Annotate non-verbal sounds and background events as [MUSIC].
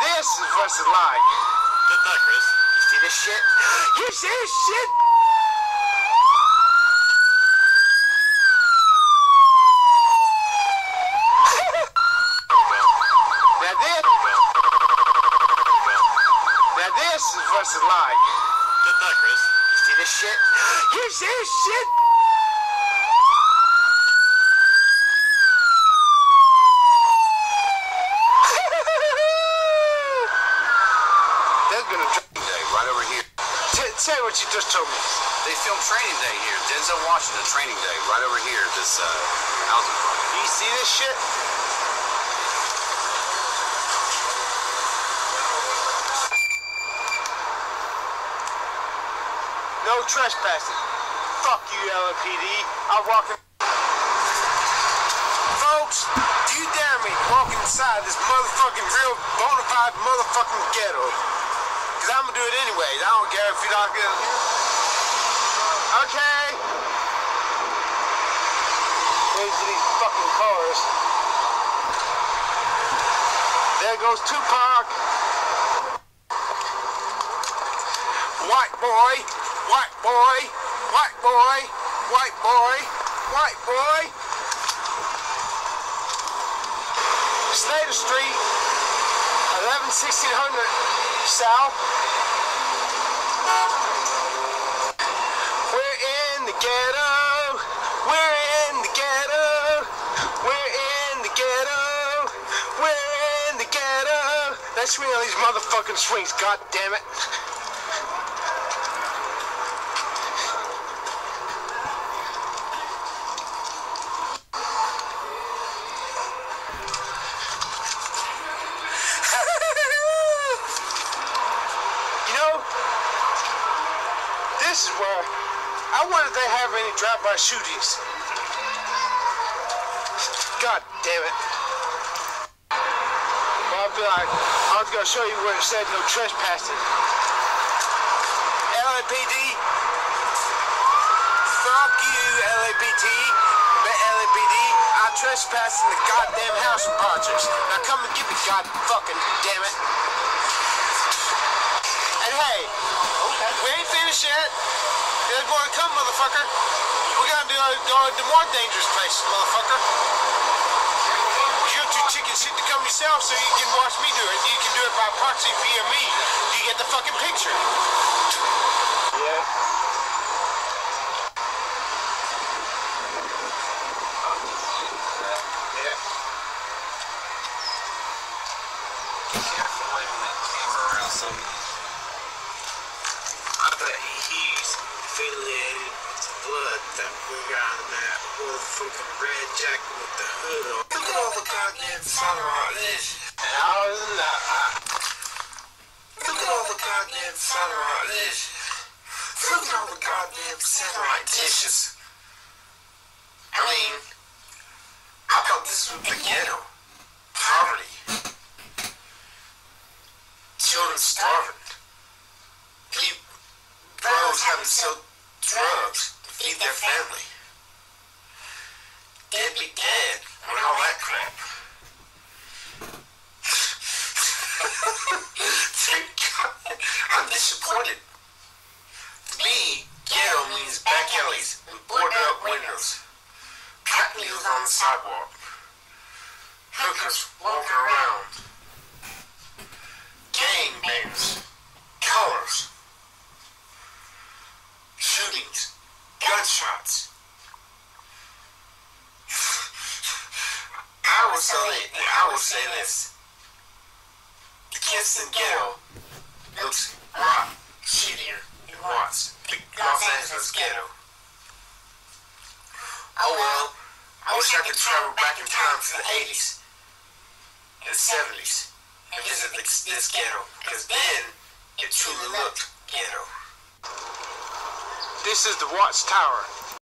this is it's like. Good night, Chris. You see this shit? [GASPS] You see this shit? now this, now this is what it's. Good night, Chris. You see this shit? [GASPS] You see this shit? There's been a training day right over here. T- say what you just told me. They filmed Training Day here. Denzel Washington Training Day right over here at this uh, housing project. You see this shit? No trespassing. Fuck you, LAPD. I'll walk in. Folks, do you dare me walk inside this motherfucking real bona fide motherfucking ghetto? Cause I'm gonna do it anyways. I don't care if you're not gonna. Okay. There's these fucking cars. There goes Tupac. White boy, white boy, white boy, white boy, white boy. Slater Street, 11 1600 South. We're in the ghetto. We're in the ghetto. We're in the ghetto. We're in the ghetto. Let's swing on these motherfucking swings, god damn it. This is where I wonder if they have any drive-by shootings. God damn it. Well, I'll be like, I was gonna show you where it said no trespassing. LAPD. Fuck you, LAPD. But LAPD, I trespass in the goddamn house projects. Now come and get me, god fucking damn it. And hey, we ain't finished yet. There's more to come, motherfucker. We're gonna do uh, go to more dangerous places, motherfucker. You're too chicken shit to come yourself, so you can watch me do it. You can do it by proxy via me. You get the fucking picture. Yeah. Affiliated with the blood that we got in that motherfucking red jacket with the hood on. Look at all the goddamn satellite And was in that. Look at all the goddamn satellite dishes. Look at all the goddamn satellite dishes. I mean, I thought this was the ghetto. Poverty. Children starving. People, bros having sell drugs to feed their family. Deadbeat dad and all that crap. [LAUGHS] Thank God. I'm disappointed. To me, ghetto means back alleys and boarded up windows, needles on the sidewalk, hookers walking around, gang bangers, colors, shootings, gunshots. [SIGHS] I will say, I will say this. The Kinston ghetto looks a lot shittier than what's the Los Angeles ghetto. Oh well, I wish I could travel back in time to the 80s and 70s and visit this, this ghetto, because then it truly looked ghetto. This is the Watts Tower.